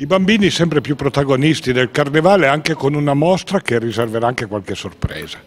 I bambini sempre più protagonisti del carnevale anche con una mostra che riserverà anche qualche sorpresa.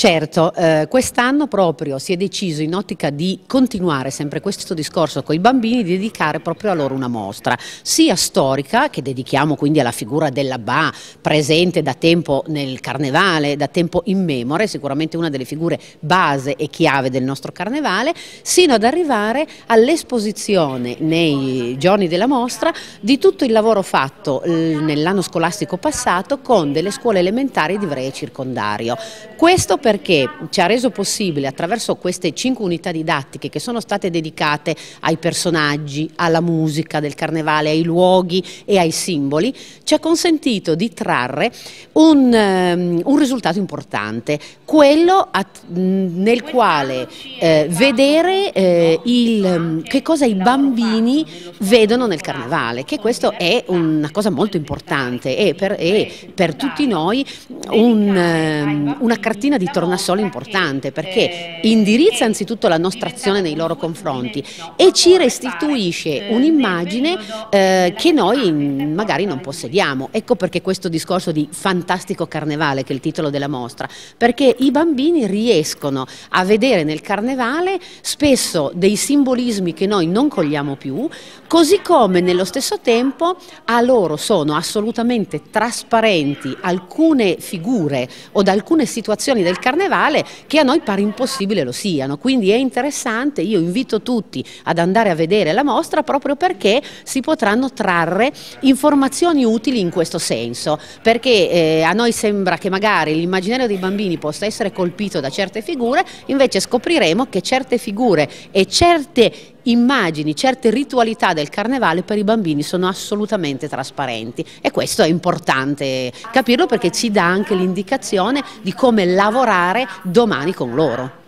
Certo, eh, quest'anno proprio si è deciso in ottica di continuare sempre questo discorso con i bambini, di dedicare proprio a loro una mostra, sia storica, che dedichiamo quindi alla figura della Ba, presente da tempo nel carnevale, da tempo immemore, sicuramente una delle figure base e chiave del nostro carnevale, sino ad arrivare all'esposizione nei giorni della mostra di tutto il lavoro fatto nell'anno scolastico passato con delle scuole elementari di Ivrea circondario. Questo perché ci ha reso possibile attraverso queste cinque unità didattiche che sono state dedicate ai personaggi, alla musica del carnevale, ai luoghi e ai simboli, ci ha consentito di trarre un, um, un risultato importante, quello a, nel quale eh, vedere eh, il, che cosa i bambini vedono nel carnevale, che questo è un una cosa molto importante e per, e per tutti noi un, ehm, una cartina di tornasole importante perché indirizza anzitutto la nostra azione nei loro confronti e ci restituisce un'immagine eh, che noi magari non possediamo. Ecco perché questo discorso di fantastico carnevale che è il titolo della mostra, perché i bambini riescono a vedere nel carnevale spesso dei simbolismi che noi non cogliamo più, così come nello stesso tempo a loro sono assolutamente trasparenti alcune figure o da alcune situazioni del carnevale che a noi pare impossibile lo siano. Quindi è interessante, io invito tutti ad andare a vedere la mostra proprio perché si potranno trarre informazioni utili in questo senso, perché eh, a noi sembra che magari l'immaginario dei bambini possa essere colpito da certe figure, invece scopriremo che certe figure e certe immagini, certe ritualità del carnevale per i bambini sono assolutamente trasparenti e questo è importante capirlo perché ci dà anche l'indicazione di come lavorare domani con loro.